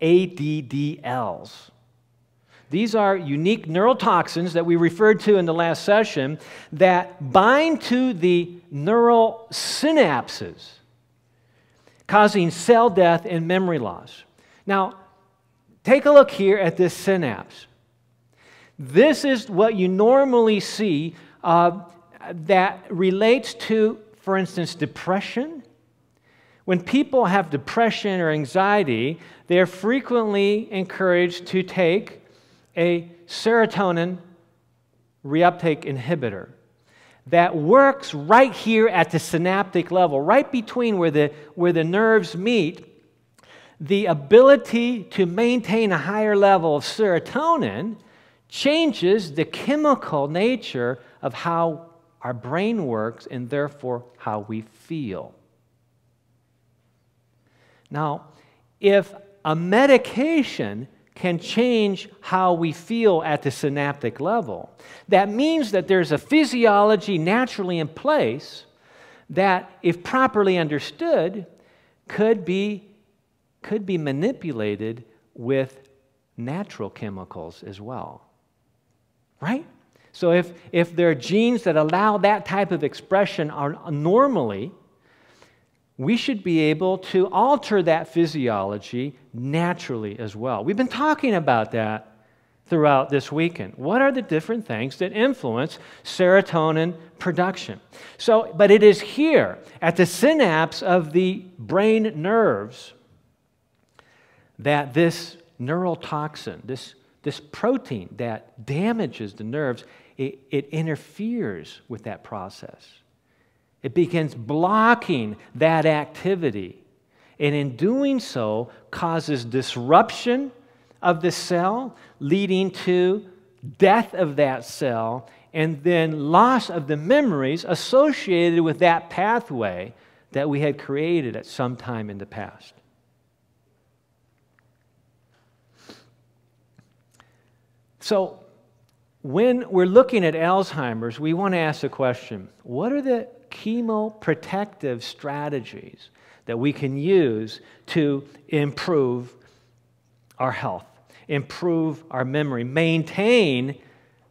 ADDLs. These are unique neurotoxins that we referred to in the last session that bind to the neural synapses, causing cell death and memory loss. Now, take a look here at this synapse. This is what you normally see uh, that relates to, for instance, depression. When people have depression or anxiety, they're frequently encouraged to take a serotonin reuptake inhibitor that works right here at the synaptic level, right between where the, where the nerves meet. The ability to maintain a higher level of serotonin changes the chemical nature of how our brain works and therefore how we feel. Now, if a medication can change how we feel at the synaptic level, that means that there's a physiology naturally in place that, if properly understood, could be, could be manipulated with natural chemicals as well right? So if, if there are genes that allow that type of expression are normally, we should be able to alter that physiology naturally as well. We've been talking about that throughout this weekend. What are the different things that influence serotonin production? So, but it is here at the synapse of the brain nerves that this neural toxin, this this protein that damages the nerves, it, it interferes with that process. It begins blocking that activity. And in doing so, causes disruption of the cell, leading to death of that cell, and then loss of the memories associated with that pathway that we had created at some time in the past. So, when we're looking at Alzheimer's, we want to ask the question what are the chemoprotective strategies that we can use to improve our health, improve our memory, maintain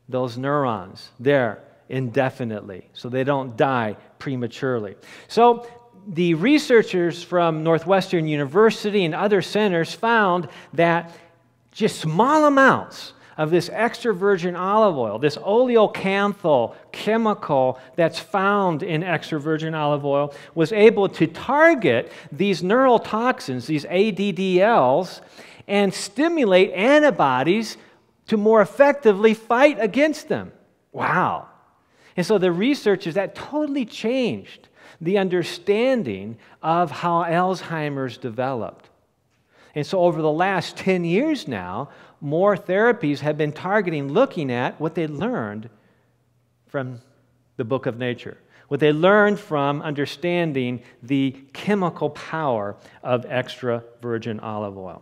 those neurons there indefinitely so they don't die prematurely? So, the researchers from Northwestern University and other centers found that just small amounts of this extra virgin olive oil, this oleocanthal chemical that's found in extra virgin olive oil, was able to target these neural toxins, these ADDLs, and stimulate antibodies to more effectively fight against them. Wow. And so the researchers, that totally changed the understanding of how Alzheimer's developed. And so, over the last 10 years now, more therapies have been targeting looking at what they learned from the book of nature, what they learned from understanding the chemical power of extra virgin olive oil.